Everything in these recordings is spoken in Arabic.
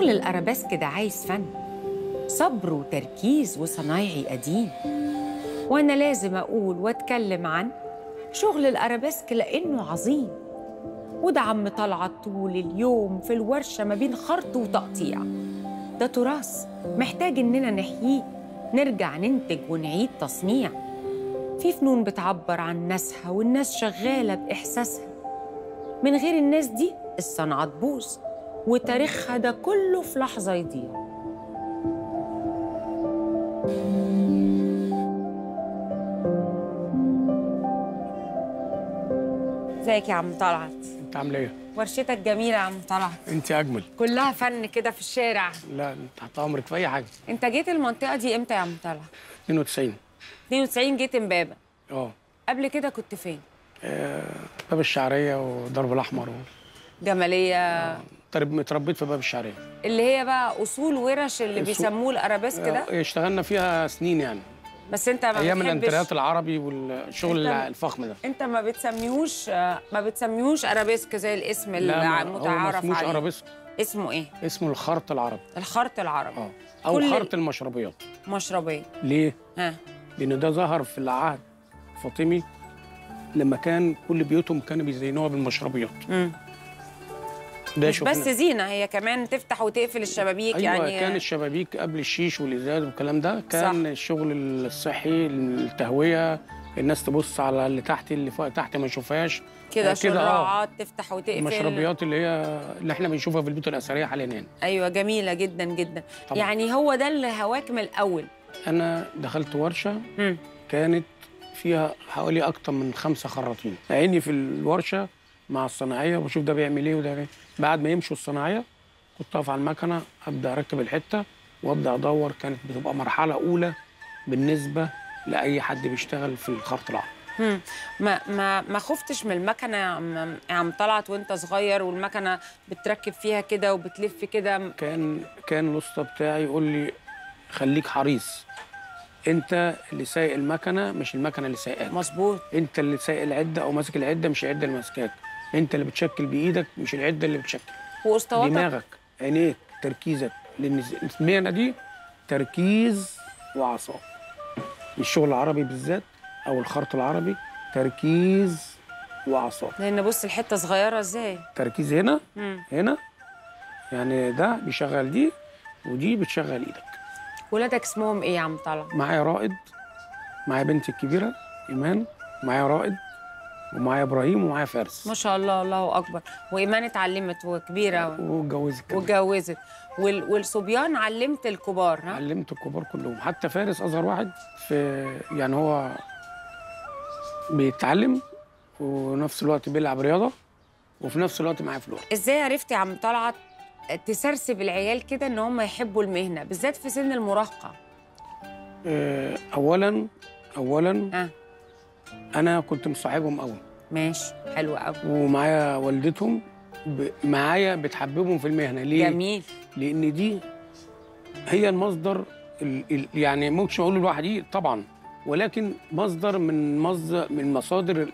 شغل الأرابيسك ده عايز فن صبر وتركيز وصنايعي قديم. وأنا لازم أقول وأتكلم عن شغل الأرابيسك لأنه عظيم. وده عم طلعت طول اليوم في الورشة ما بين خرط وتقطيع. ده تراث محتاج إننا نحييه نرجع ننتج ونعيد تصنيع. في فنون بتعبر عن ناسها والناس شغالة بإحساسها. من غير الناس دي الصنعة تبوظ. وتاريخها ده كله في لحظة يضيع. ازيك يا عم طلعت؟ انت عامله إيه؟ ورشتك جميلة يا عم طلعت. انت أجمل. كلها فن كده في الشارع. لا انت تحت امرك في أي حاجة. انت جيت المنطقة دي إمتى يا عم طلعت؟ 92 92 جيت امبابة. آه. قبل كده كنت فين؟ باب الشعرية ودرب الأحمر و... جمالية. ترب- متربيت في باب الشعرية. اللي هي بقى أصول ورش اللي بيسموه الأرابيسك ده؟ آه، اشتغلنا فيها سنين يعني. بس أنت ما أيام الانتريات العربي والشغل الفخم ده. أنت ما بتسميهوش ما بتسميهوش أرابيسك زي الاسم لا المتعارف عليه. أرابيسك. اسمه إيه؟ اسمه الخرط العربي. الخرط العربي. آه. أو خرط المشربيات. مشربيه ليه؟ ها. لأن ده ظهر في العهد الفاطمي لما كان كل بيوتهم كانوا بيزينوها بالمشربيات. مم. ده مش. بس زينة هي كمان تفتح وتقفل الشبابيك أيوه يعني كان الشبابيك قبل الشيش والإزاز والكلام ده كان صح. الشغل الصحي التهوية الناس تبص على اللي تحت اللي فوق تحت ما يشوفهاش كده آه، كده آه شراعات تفتح وتقفل المشربيات اللي هي اللي إحنا بنشوفها في البيوت الأثرية حاليا يعني أيوه جميلة جدا جدا طبعا. يعني هو ده اللي هواك من الأول أنا دخلت ورشة مم. كانت فيها حوالي أكتر من خمسة خراطين عيني في الورشة مع الصناعية وبشوف ده بيعمل إيه وده بيعمل. بعد ما يمشوا الصناعية كنت أقف على المكنة أبدأ أركب الحتة وأبدأ أدور كانت بتبقى مرحلة أولى بالنسبة لأي حد بيشتغل في الخرط العربي مم. ما ما ما خفتش من المكنة عم عم طلعت وأنت صغير والمكنة بتركب فيها كده وبتلف كده؟ كان كان الأسطى بتاعي يقول لي خليك حريص. أنت اللي سايق المكنة مش المكنة اللي سايقاك. مظبوط. أنت اللي سايق العدة أو ماسك العدة مش العده اللي ماسكاك انت اللي بتشكل بإيدك مش العدة اللي بتشكل. واسطواتك دماغك عينيك تركيزك. لأن المهنه دي؟ تركيز واعصاب الشغل العربي بالذات أو الخرط العربي تركيز واعصاب لأن بص الحتة صغيرة إزاي؟ تركيز هنا مم. هنا. يعني ده بيشغل دي ودي بتشغل إيدك. ولادك اسمهم إيه يا عم طلعت معايا رائد معايا بنتي الكبيره إيمان معايا رائد. ومعايا إبراهيم ومعايا فارس. ما شاء الله الله أكبر. وإيمان اتعلمت وكبيرة. واتجوزت كمان. واتجوزت. وال... والصبيان علمت الكبار ها؟ علمت الكبار كلهم. حتى فارس أصغر واحد في يعني هو بيتعلم ونفس الوقت بيلعب رياضة وفي نفس الوقت معاه فلوس إزاي عرفت يا عم طلعت تسرسب العيال كده إن هم يحبوا المهنة بالذات في سن المراهقة؟ آه، اولا اولا آه. أنا كنت مصاحبهم قوي ماشي حلو قوي ومعايا والدتهم ب... معايا بتحببهم في المهنة. ليه؟ جميل. لأن دي هي المصدر ال... ال... يعني ممكن أقول لوحدي طبعا. ولكن مصدر من مصدر من مصادر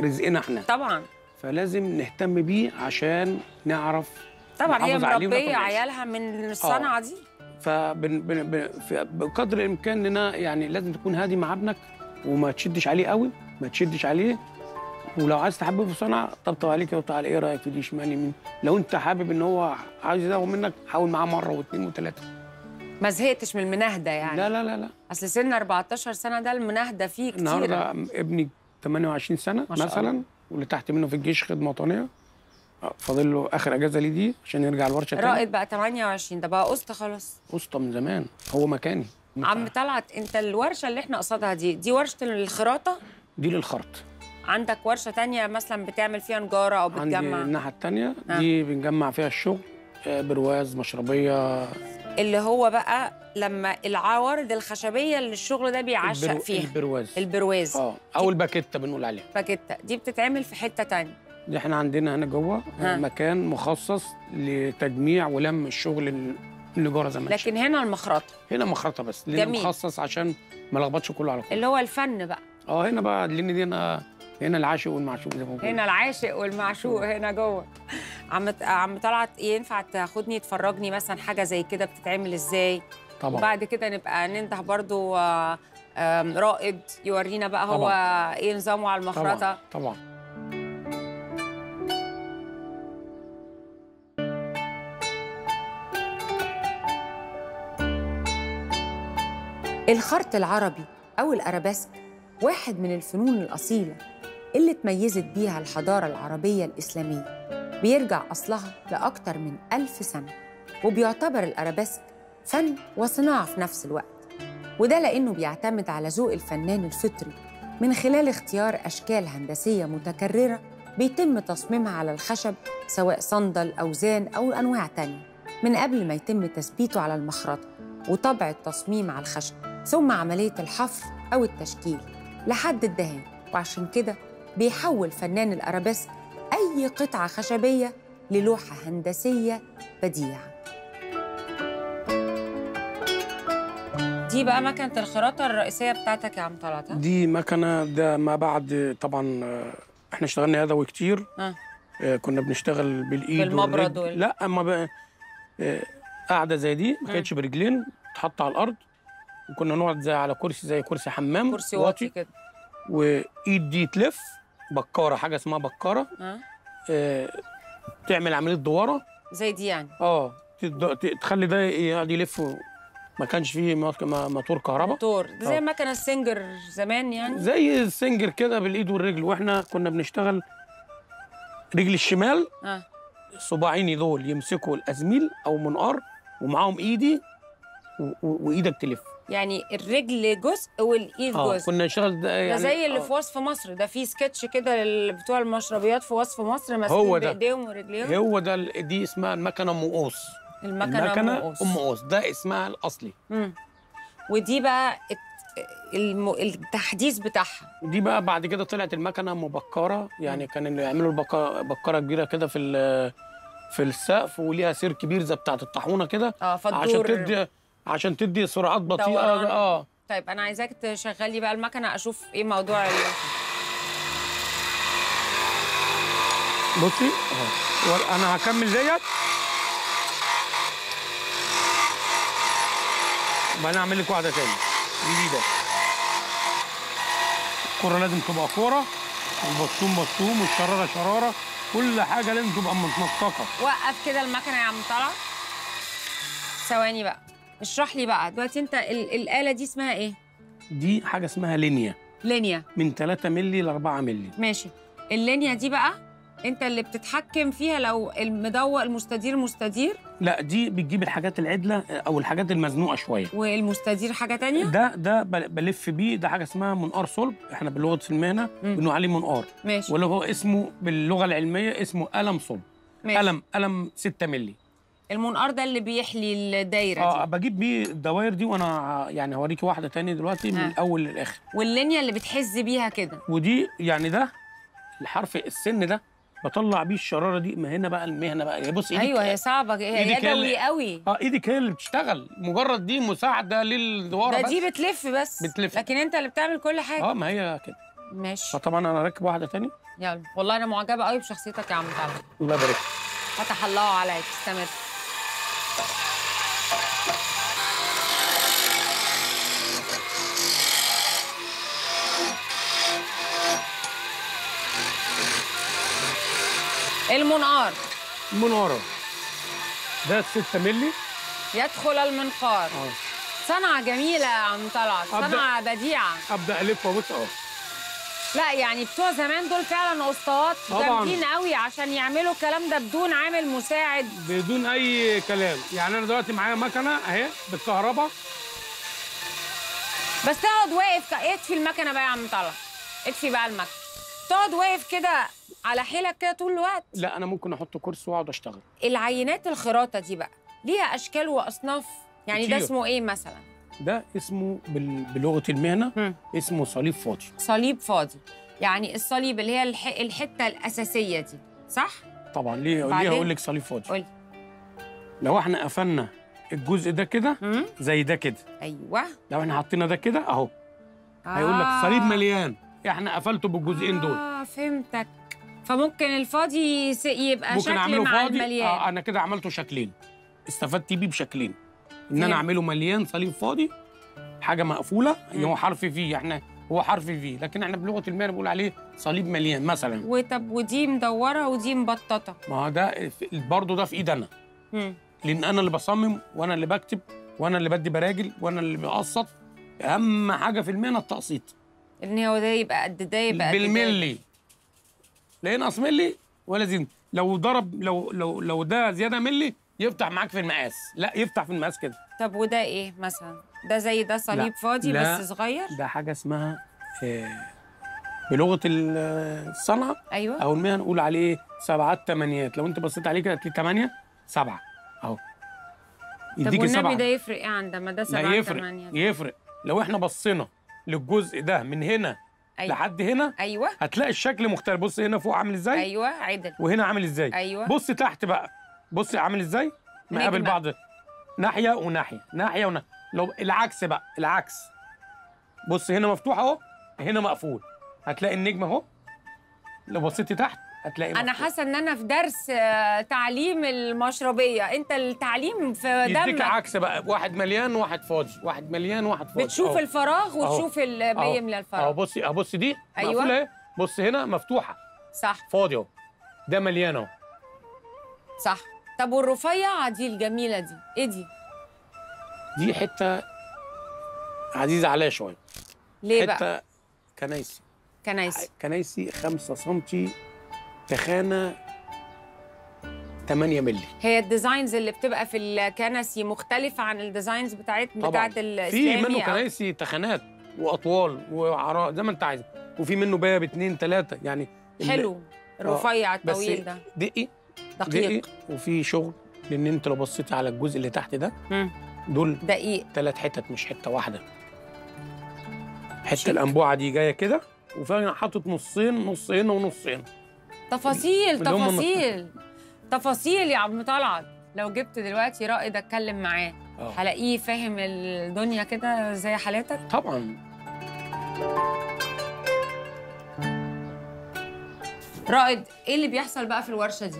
رزقنا إحنا. طبعا. فلازم نهتم بيه عشان نعرف طبعا هي مربية. عيالها من الصنعة دي. فبن بن بن ف- بقدر الإمكان اننا يعني لازم تكون هادي مع ابنك وما تشدش عليه قوي ما تشدش عليه. ولو عايز تحببه في صنعة طبطب عليه كده وتعالى إيه رأيك في دي شمال يمين لو أنت حابب إن هو عايز يزوغ منك حاول معاه مرة واثنين وثلاثه ما زهقتش من المناهدة يعني. لا لا لا لا. أصل سن 14 سنة ده المناهدة فيه كتير النهارده ابني 28 سنة مثلا واللي تحت منه في الجيش خدمة وطنية. فاضل له آخر أجازة ليه دي عشان يرجع الورشة تاني. رائد بقى 28 ده بقى قسط خلاص. اسطى من زمان هو مكاني. عم طلعت أنت الورشة اللي إحنا قصادها دي دي ورشة الخراطة؟ دي للخرط. عندك ورشة تانية مثلا بتعمل فيها نجارة أو عندي بتجمع؟ الناحية الثانية آه. دي بنجمع فيها الشغل آه، برواز مشربية. اللي هو بقى لما العوارض الخشبية اللي الشغل ده بيعشق البرو- فيها. البرواز. البرواز. آه أو الباكيتة بنقول عليها. باكيتة. دي بتتعمل في حتة تانية. دي إحنا عندنا هنا جوه. آه، مكان مخصص لتجميع ولم الشغل ال- النجارة زي ما لكن هنا المخرطة. هنا مخرطة بس جميل. مخصص عشان ما لخبطش كله على كله. اللي هو الفن بقى. آه هنا بقى لأن دي هنا هنا العاشق والمعشوق زي ما بقول هنا العاشق والمعشوق هنا جوه. عم عم طلعت ينفع تاخدني تفرجني مثلا حاجة زي كده بتتعمل إزاي؟ طبعا. وبعد كده نبقى ننده برضو آه، رائد يورينا بقى هو إيه نظامه على المخرطة. طبعا طبعا. الخرط العربي أو الأرابيسك واحد من الفنون الأصيلة اللي اتميزت بيها الحضارة العربية الإسلامية. بيرجع أصلها لأكتر من ألف سنة وبيعتبر الأرابيسك فن وصناعة في نفس الوقت. وده لأنه بيعتمد على ذوق الفنان الفطري. من خلال اختيار أشكال هندسية متكررة بيتم تصميمها على الخشب سواء صندل أوزان أو أنواع تانية من قبل ما يتم تثبيته على المخرطة وطبع التصميم على الخشب ثم عملية الحفر أو التشكيل. لحد الدهان وعشان كده بيحول فنان الأرابيسك أي قطعة خشبية للوحة هندسية بديعة دي بقى مكنة الخراطة الرئيسية بتاعتك يا عم طلعت؟ دي مكنة ده ما بعد طبعا آه، إحنا اشتغلنا يدوي كتير آه. آه، كنا بنشتغل بالإيد بالمبرد. وال- لا اما بقى آه، قاعدة زي دي ما كانتش برجلين تحط على الأرض وكنا نقعد زي على كرسي زي كرسي حمام كرسي واطي كده. وإيد دي تلف بكارة حاجة اسمها بكارة. ها؟ آه، تعمل عملية دوارة. زي دي يعني؟ آه تخلي ده يقعد يلف ما كانش فيه موتور كهرباء. موتور. زي آه. مكنة السنجر زمان يعني؟ زي السنجر كده بالإيد والرجل. وإحنا كنا بنشتغل رجل الشمال. آه صباعيني دول يمسكوا الأزميل أو منقار ومعاهم إيدي و- و- وإيدك تلف. يعني الرجل جزء والإيد آه جزء كنا نشتغل ده ده يعني زي اللي آه. في وصف مصر ده في سكتش كده بتوع المشربيات في وصف مصر ماسكين ده. بإيديهم ورجليهم هو ده دي اسمها المكنة ام قوس المكنة ام قوس. أم قوس ده اسمها الأصلي مم. ودي بقى. التحديث بتاعها دي بقى بعد كده طلعت المكنة مبكرة يعني كانوا يعملوا البكا- بكرة كبيرة كده في في السقف وليها سير كبير زي بتاعة الطاحونة كده آه عشان فالدور تدي عشان تدي سرعات بطيئة. آه. طيب أنا عايزاك تشغلي بقى المكنة أشوف إيه موضوع ال... بصي أهو. أنا هكمل ديت. وبعدين أعمل لك واحدة تاني. جديدة. الكوره لازم تبقى كورة. والبطوم بطوم والشرارة شرارة. كل حاجة لازم تبقى متنطقه وقف كده المكنة يا عم طلع ثواني بقى. اشرح لي بقى دلوقتي انت ال... الآلة دي اسمها إيه؟ دي حاجة اسمها لينيا. لينيا. من 3 مللي ل 4 مللي. ماشي. اللينيا دي بقى انت اللي بتتحكم فيها لو المدور المستدير مستدير؟ لا دي بتجيب الحاجات العدلة أو الحاجات المزنوقة شوية. والمستدير حاجة تانية؟ ده ده بل- بلف بيه. ده حاجة اسمها منقار صلب. إحنا بلغه المهنه. بنقول عليه منقار. ماشي. واللي هو اسمه باللغة العلمية اسمه قلم صلب. ماشي. قلم قلم 6 مللي. المنقار ده اللي بيحلي الدايرة آه بجيب بيه الدوائر دي وأنا ع- يعني هوريكي واحدة تاني دلوقتي من ها. الأول للآخر. واللينيا اللي بتحز بيها كده. ودي يعني ده الحرف السن ده بطلع بيه الشرارة دي ما هنا بقى المهنة بقى. بص إيدك أيوه هي صعبة هي يدوي قوي. آه إيدك هي اللي بتشتغل. مجرد دي مساعدة للدوارة ده بس. دي بتلف بس. بتلف. لكن أنت اللي بتعمل كل حاجة. آه ما هي كده. ماشي. فطبعا أنا راكب واحدة تاني يلا. والله أنا معجبة قوي بشخصيتك يا عم طلعت الله يبارك. فتح الله عليك. استمر. المنقار. المناره ده 6 مللي. يدخل المنقار. آه. صنعة جميلة يا عم طلعت. أبدأ. صنعة بديعة. أبدأ ألف وأبص أهو. لا يعني بتوع زمان دول فعلا أسطوات طبعاً. جامدين قوي عشان يعملوا الكلام ده بدون عامل مساعد. بدون أي كلام. يعني أنا دلوقتي معايا مكنة أهي بالكهرباء. بس تقعد واقف اطفي المكنة بقى يا عم طلعت. اطفي بقى المكنة. تقعد واقف كده على حيلك كده طول الوقت. لا أنا ممكن أحط كرسي وأقعد أشتغل. العينات الخراطة دي بقى ليها أشكال وأصناف يعني ده كتير. اسمه إيه مثلا؟ ده اسمه بال... بلغة المهنة مم. اسمه صليب فاضي. صليب فاضي. يعني الصليب اللي هي الح... الحتة الأساسية دي صح؟ طبعا ليه ليه؟ أقول لك صليب فاضي. قولي. لو إحنا قفلنا الجزء ده كده؟ زي ده كده. أيوه. لو إحنا حطينا ده كده أهو. هيقول لك آه. صليب مليان. إحنا قفلته بالجزئين دول. آه فهمتك. فممكن الفاضي يبقى ممكن شكل مع فاضي؟ المليان. آه أنا كده عملته شكلين. استفدت بيه بشكلين. إن. أنا أعمله مليان صليب فاضي حاجة مقفولة إن هو حرف فيه إحنا هو حرف فيه لكن إحنا بلغة المهنه بنقول عليه صليب مليان مثلا. وطب ودي مدورة ودي مبططة. ما هو ده برضه ده في إيد أنا. مم. لأن أنا اللي بصمم وأنا اللي بكتب وأنا اللي بدي براجل وأنا اللي بقسط. أهم حاجة في المهنة التقسيط. إن هو ده يبقى قد ده يبقى. بالملي. لا ينقص ملي ولا زين لو ضرب لو لو لو ده زيادة ملي يفتح معاك في المقاس. لا يفتح في المقاس كده. طب وده إيه مثلا؟ ده زي ده صليب لا. فاضي لا. بس صغير؟ ده حاجة اسمها آه، بلغة ال- الصنعه أيوه. أو المهنه نقول عليه سبعات ثمانيات لو أنت بصيت عليه كده هتلاقي ثمانيه سبعة. أهو. طب يديكي والنبي سبعة. ده يفرق إيه عن ده لا سبعة يفرق. يفرق. لو إحنا بصينا للجزء ده من هنا أيوة. لحد هنا أيوه. هتلاقي الشكل مختلف. بص هنا فوق عامل إزاي؟ أيوه عدل. وهنا عامل إزاي؟ أيوة. بص تحت بقى. بص عامل إزاي؟ مقابل. بعض. ناحية وناحية. ناحية وناحيه لو العكس بقى. العكس. بص هنا مفتوح أهو. هنا مقفول. هتلاقي النجمه أهو. لو بصيتي تحت هتلاقي أنا. حاسة إن أنا في درس آه، تعليم المشربية. أنت التعليم في يديك دمك. عكس بقى. واحد مليان واحد فاضي. واحد مليان واحد فاضي. بتشوف أهو. الفراغ. وتشوف اللي. بيملى اهو الفراغ. بصي أهو بص دي أيوة. مقفولة أهي. بص هنا مفتوحة. صح. فاضي أهو. ده مليان أهو. صح. طب والرفيعه دي الجميلة دي إيه دي؟ دي حتة عزيزة عليا شوية. ليه بقى؟ حتة كنايسي كنايسي كنايسي 5 سم تخانة 8 مللي. هي ال designs اللي بتبقى في الكنسي مختلفة عن ال designs بتاعت بتاعت في الاسلامي منه أو- كنايسي تخانات وأطوال وعراء زي ما أنت عايز وفي منه باب اتنين تلاتة يعني حلو. الرفيع بس الطويل ده. دقي دقي دقيق. وفي شغل لأن أنت لو بصيتي على الجزء اللي تحت ده مم. دول دقيق. ثلاث حتت مش حتة واحدة. حتة. الأنبوعة دي جاية كده. وفي حاطط نصين نص هنا ونص هنا تفاصيل تفاصيل. تفاصيل يا عم طلعت لو جبت دلوقتي رائد أتكلم معاه آه. هلاقيه فاهم الدنيا كده زي حالاتك؟ طبعا. رائد إيه اللي بيحصل بقى في الورشة دي؟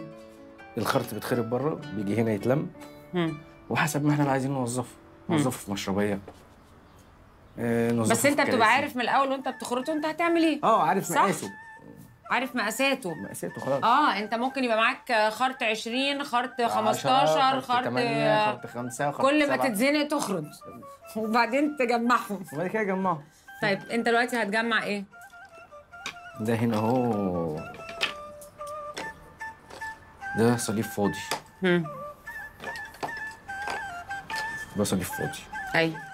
الخرط بيتخرب بره بيجي هنا يتلم. مم. وحسب ما إحنا عايزين نوظفه. نوظفه في مشربيه بس في انت بتبقى. عارف من الأول وانت بتخرطه انت هتعمل إيه. آه عارف صح؟ مقاسه. عارف مقاساته. مقاساته خلاص. آه انت ممكن يبقى معاك خرط 20 خرط 10 15 خرط 8 خرط 5 خرط كل ما. تتزنق تخرط. وبعدين تجمعهم. وبعد كده جمعه طيب انت دلوقتي هتجمع إيه؟ ده هنا اهو. ده صليب فاضي. مم. ده صليب فاضي. أيوه.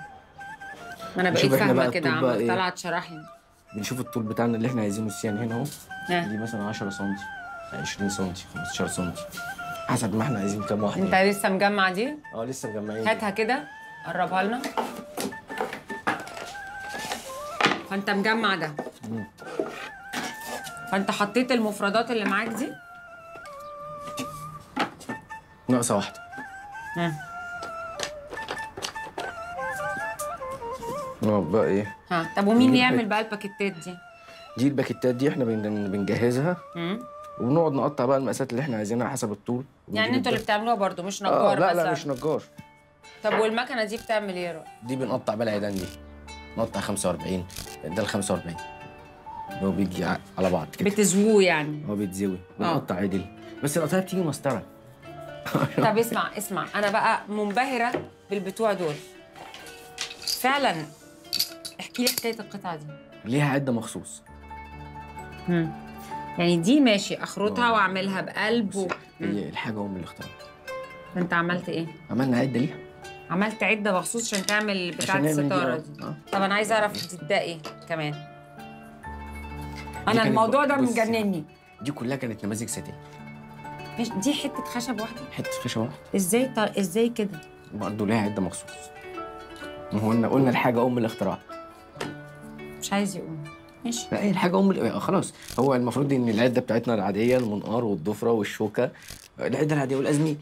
ما أنا بقيت فاهمة كده عم؟ طلعت شرح لي بنشوف الطول بتاعنا اللي إحنا عايزينه السيان هنا أهو. ها. دي مثلا 10 سم 20 سم 15 سم حسب ما إحنا عايزين كام واحدة أنت لسه مجمع دي؟ آه لسه مجمعين. هاتها كده قربها لنا. فأنت مجمع ده. فأنت حطيت المفردات اللي معاك دي؟ ناقصة واحدة. نقعد بقى إيه؟ ها طب ومين اللي يعمل. بقى الباكيتات دي؟ دي الباكيتات دي إحنا بن- بنجهزها. وبنقعد نقطع بقى المقاسات اللي إحنا عايزينها حسب الطول. يعني أنتوا اللي بتعملوها برضو مش آه نجار لا مثلا. لا مش نجار. طب والمكنة دي بتعمل إيه يا رائد؟ دي بنقطع بقى العيدان دي. نقطع 45 ده ال 45 هو بيجي على بعض كده. بتزووه يعني. هو بيتزوي. بنقطع عدل بس القطعه بتيجي مسطرة. طب اسمع اسمع. أنا بقى منبهرة بالبتوع دول. فعلا احكي لي حكاية القطعة دي. ليها عدة مخصوص. يعني دي ماشي اخرطها آه. وأعملها بقلب و... هي الحاجة أم اللي اختارها أنت عملت إيه؟ عملنا عدة ليها. عملت عدة مخصوص عشان تعمل بتاعة دي، الستارة آه. دي. آه. طب أنا عايزه أعرف دي ده إيه كمان؟ دي أنا الموضوع ده مجنني. دي كلها كانت نماذج ساتين مش دي حتة خشب واحدة؟ حتة خشبه واحدة. إزاي ط... إزاي كده؟ برضه ليها عدة مخصوص. ما هو قلنا قلنا الحاجة أم الاختراع مش عايز يقول ماشي. لا هي الحاجة أم ال- خلاص. هو المفروض إن العدة بتاعتنا العادية المنقار والضفرة والشوكة. العدة العادية والازميل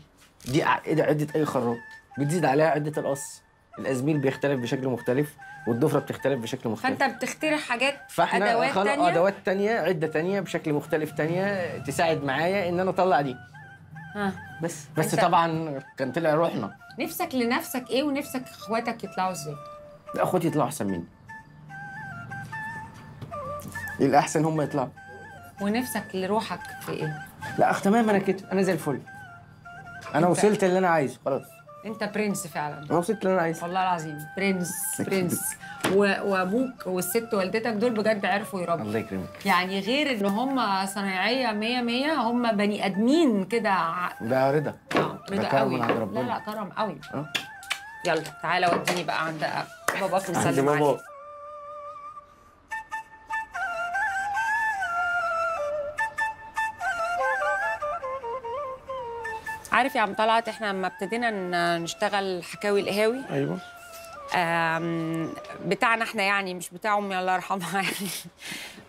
دي ع- عدة أي خراط بتزيد عليها عدة القص. الأزميل بيختلف بشكل مختلف والضفرة بتختلف بشكل مختلف. فأنت بتخترع حاجات فإحنا أدوات خلق تانية؟ أدوات تانية عدة تانية بشكل مختلف تانية تساعد معايا إن أنا أطلع دي. ها. بس. بس طبعا كان طلع روحنا. نفسك لنفسك إيه ونفسك إخواتك يطلعوا إزاي؟ لا أخواتي يطلعوا أحسن مني. الاحسن هم يطلعوا؟ ونفسك لروحك في إيه؟ لا اخ تمام أنا كده أنا زي الفل. أنا أنت- وصلت اللي أنا عايزه خلاص. انت برنس فعلا. أنا وصلت اللي أنا عايزه. والله العظيم برنس برنس. و... وابوك والست والدتك دول بجد عرفوا يربوا. الله يكرمك. يعني غير ان هم صنايعية مية مية هم بني ادمين كده. ع- ده رضا. ده رضا كرم قوي. من عند لا ربنا. لا كرم قوي. آه. يلا تعالى وديني بقى عند باباك عند نسلم عارف يا عم طلعت إحنا لما ابتدينا نشتغل حكاوي القهاوي. أيوه. بتاعنا إحنا يعني مش بتاع أمي الله يرحمها يعني.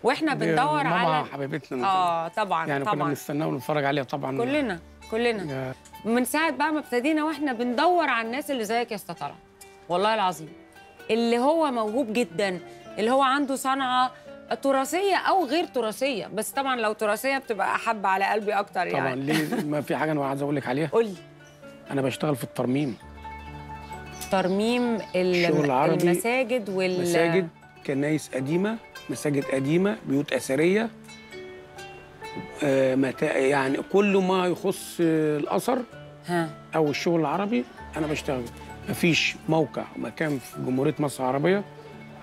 وإحنا بندور ماما على حبيبتنا. آه طبعا يعني كنا طبعا. بنستناها ونتفرج عليها طبعا. كلنا كلنا. يا- من ساعة بقى ما ابتدينا وإحنا بندور على الناس اللي زيك يا أستاذ والله العظيم. اللي هو موهوب جدا اللي هو عنده صنعة تراثية أو غير تراثية بس طبعا لو تراثية بتبقى أحب على قلبي أكتر طبعا. يعني ليه؟ ما في حاجة أنا عايز أقول لك عليها. قول أنا بشتغل في الترميم. ترميم المساجد وال مساجد كنايس قديمة مساجد قديمة بيوت أثرية. آه. يعني كل ما يخص الأثر ها. أو الشغل العربي أنا بشتغل. مفيش موقع مكان في جمهورية مصر العربية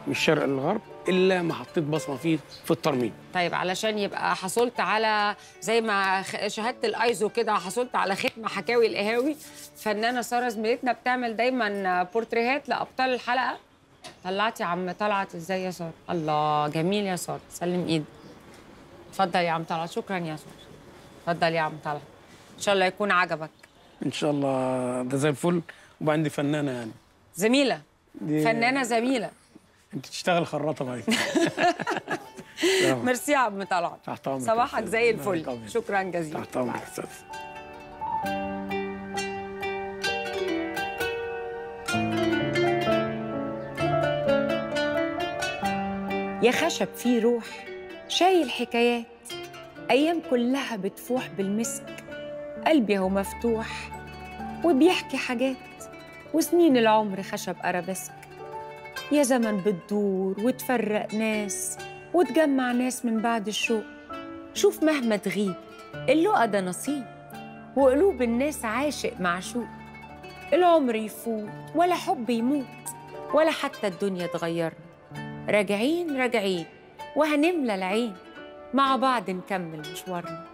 من الشرق للغرب إلا ما حطيت بصمة فيه في الترميم. طيب علشان يبقى حصلت على زي ما شهادة الآيزو كده حصلت على ختم حكاوي القهاوي فنانة سارة زميلتنا بتعمل دايما بورتريهات لأبطال الحلقة. طلعتي يا عم طلعت إزاي يا سارة؟ الله جميل يا سارة. سلم إيدك. اتفضل يا عم طلعت. شكرا يا سارة. اتفضل يا عم طلعت. إن شاء الله يكون عجبك. إن شاء الله ده زي الفل. وبعدين دي فنانة يعني. زميلة. دي فنانة زميلة. انت تشتغل خراطه معايا ميرسي يا عم طلعت. تحت أمرك صباحك زي الفل. شكرا جزيلا. تحت أمرك يا أستاذ. يا خشب فيه روح شايل حكايات. أيام كلها بتفوح بالمسك. قلبي هو مفتوح وبيحكي حاجات. وسنين العمر خشب أرابيسك. يا زمن بتدور وتفرق ناس وتجمع ناس من بعد الشوق. شوف مهما تغيب اللقا ده نصيب وقلوب الناس عاشق معشوق العمر يفوت ولا حب يموت ولا حتى الدنيا تغيرنا راجعين راجعين وهنملى العين مع بعض نكمل مشوارنا.